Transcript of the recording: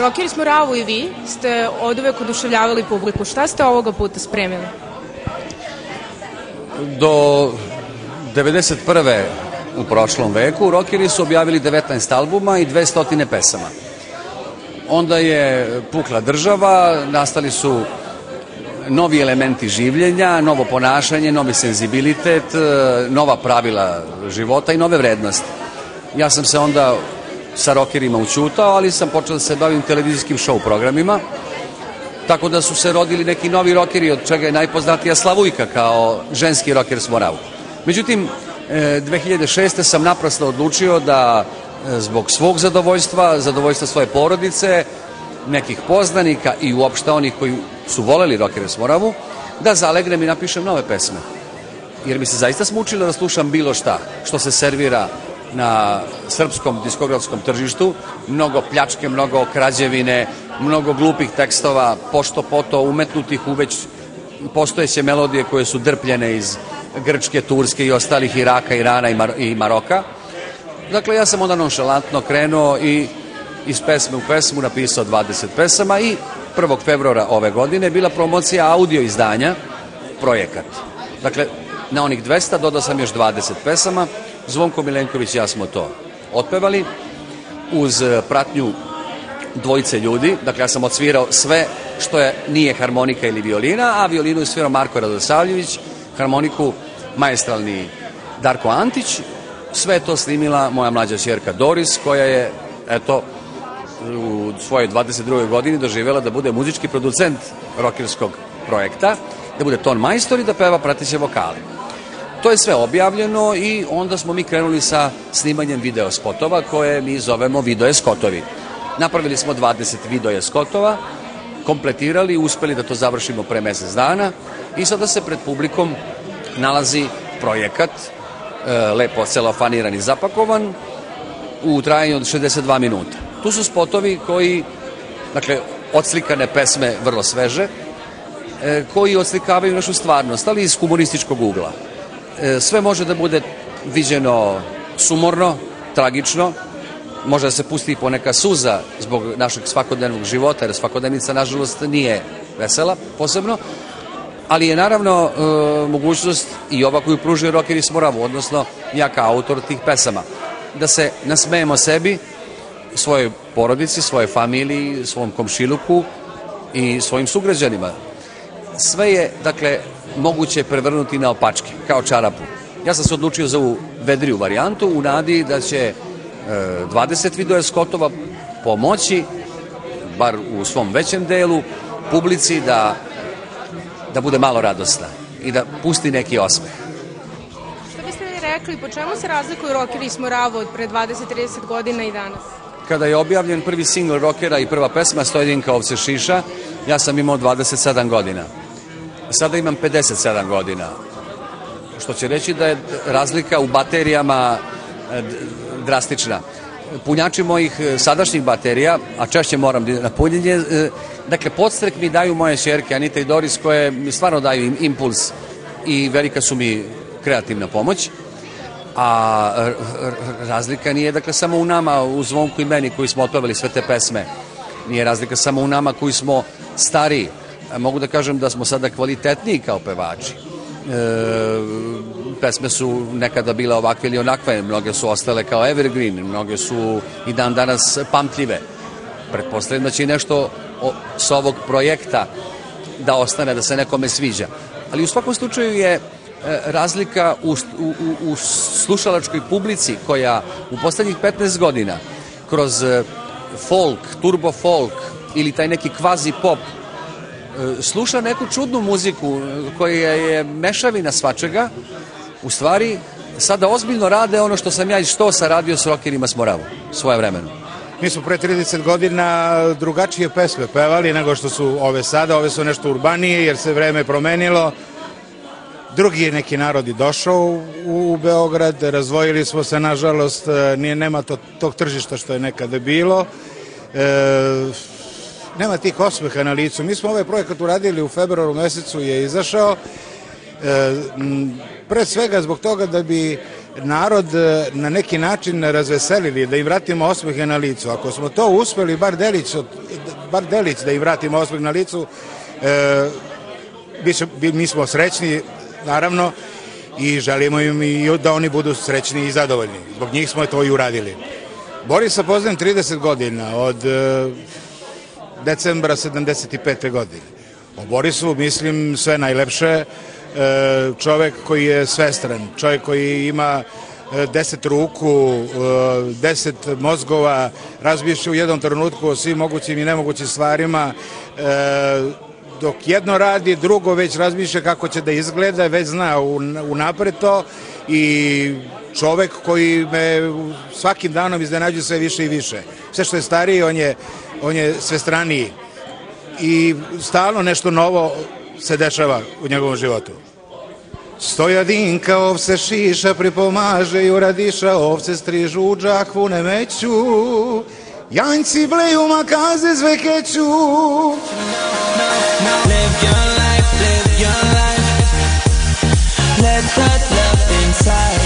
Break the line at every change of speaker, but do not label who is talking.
Rokeri smo Ravu i vi ste od uvek oduševljavali publiku. Šta ste ovoga puta spremili?
Do 91. u prošlom veku rokeri su objavili 19 albuma i 200 pesama. Onda je pukla država, nastali su novi elementi življenja, novo ponašanje, novi senzibilitet, nova pravila života i nove vrednosti. Ja sam se onda sa rokerima učutao, ali sam počeo da se bavim televizijskim show programima, tako da su se rodili neki novi rokeri, od čega je najpoznatija Slavujka kao ženski roker s Moravu. Međutim, 2006. sam naprasno odlučio da zbog svog zadovoljstva, zadovoljstva svoje porodice, nekih poznanika i uopšte onih koji su voleli rokere s Moravu, da zalegnem i napišem nove pesme. Jer mi se zaista smučilo da slušam bilo šta što se servira na srpskom diskografskom tržištu, mnogo pljačke, mnogo krađevine, mnogo glupih tekstova, pošto poto umetnutih u već postojeće melodije koje su drpljene iz Grčke, Turske i ostalih Iraka, Irana i, Mar i Maroka. Dakle, ja sam onda nonšalantno krenuo i iz pesme u pesmu napisao 20 pesama i 1. februara ove godine bila promocija audio izdanja projekat. Dakle, na onih 200 dodao sam još 20 pesama Zvonko Milenković i ja smo to otpevali uz e, pratnju dvojice ljudi, dakle ja sam odsvirao sve što je nije harmonika ili violina, a violinu je svirao Marko Radosavljević, harmoniku maestralni Darko Antić, sve to snimila moja mlađa čerka Doris, koja je, eto, u svojoj 22. godini doživjela da bude muzički producent rokerskog projekta, da bude ton majstor i da peva prateće vokale. To je sve objavljeno i onda smo mi krenuli sa snimanjem video spotova koje mi zovemo video skotovi. Napravili smo 20 video skotova, kompletirali, uspeli da to završimo pre mesec dana i sada se pred publikom nalazi projekat, e, lepo celofaniran i zapakovan, u trajanju od 62 minuta. Tu su spotovi koji, dakle, odslikane pesme vrlo sveže, e, koji odslikavaju našu stvarnost, ali iz humorističkog ugla. E, sve može da bude viđeno sumorno, tragično, može da se pusti poneka suza zbog našeg svakodnevnog života, jer svakodnevnica, nažalost, nije vesela posebno, ali je naravno e, mogućnost i ova koju pružuje Rokeri Smoravu, odnosno ja kao autor tih pesama, da se nasmejemo sebi, svojoj porodici, svojoj familiji, svom komšiluku i svojim sugrađanima. Sve je, dakle, moguće prevrnuti na opačke, kao čarapu. Ja sam se odlučio za ovu vedriju varijantu u nadi da će e, 20 video skotova pomoći, bar u svom većem delu, publici da, da bude malo radosna i da pusti neki osmeh.
Šta biste li rekli, po čemu se razlikuju rockeri iz Morava od pre 20-30 godina i danas?
Kada je objavljen prvi singl rockera i prva pesma Stojedinka ovce šiša, ja sam imao 27 godina. Sada imam 57 godina. Što će reći da je razlika u baterijama e, drastična. Punjači mojih e, sadašnjih baterija, a češće moram na punjenje, e, dakle, podstrek mi daju moje šerke, Anita i Doris, koje mi stvarno daju impuls i velika su mi kreativna pomoć a razlika nije dakle samo u nama, u Zvonku i meni koji smo otpevali sve te pesme. Nije razlika samo u nama koji smo stariji. Mogu da kažem da smo sada kvalitetniji kao pevači. E, pesme su nekada bile ovakve ili onakve, mnoge su ostale kao evergreen, mnoge su i dan danas pamtljive. Pretpostavljam da će nešto o, s ovog projekta da ostane, da se nekome sviđa. Ali u svakom slučaju je E, razlika u, u, u slušalačkoj publici koja u poslednjih 15 godina kroz e, folk, turbo folk ili taj neki kvazi pop sluša neku čudnu muziku koja je mešavina svačega, u stvari sada ozbiljno rade ono što sam ja iz Štosa radio s rokerima s Moravom, svoje vremeno.
Mi smo pre 30 godina drugačije pesme pevali nego što su ove sada, ove su nešto urbanije jer se vreme promenilo, drugi neki narod i došao u, u Beograd, razvojili smo se, nažalost, e, nije, nema to, tog tržišta što je nekada bilo. E, nema tih osmeha na licu. Mi smo ovaj projekat uradili u februaru mesecu, je izašao, e, pre svega zbog toga da bi narod e, na neki način razveselili, da im vratimo osmehe na licu. Ako smo to uspeli, bar delić, bar delić da im vratimo osmeh na licu, e, mi smo srećni, naravno, i želimo im i da oni budu srećni i zadovoljni. Zbog njih smo to i uradili. Borisa poznajem 30 godina, od e, decembra 75. godine. O Borisu mislim sve najlepše, e, čovek koji je svestran, čovek koji ima e, deset ruku, deset mozgova, razmišlja u jednom trenutku o svim mogućim i nemogućim stvarima, dok jedno radi, drugo već razmišlja kako će da izgleda, već zna unapred to i čovek koji me svakim danom iznenađuje sve više i više. Sve što je stariji, on je, on je sve straniji i stalno nešto novo se dešava u njegovom životu. Stojadinka ovce šiša pripomaže i uradiša ovce strižu u džakvu nemeću Janjci bleju makaze zvekeću Live your life, live your life. Let that love inside